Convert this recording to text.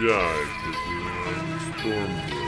Yeah, because we're.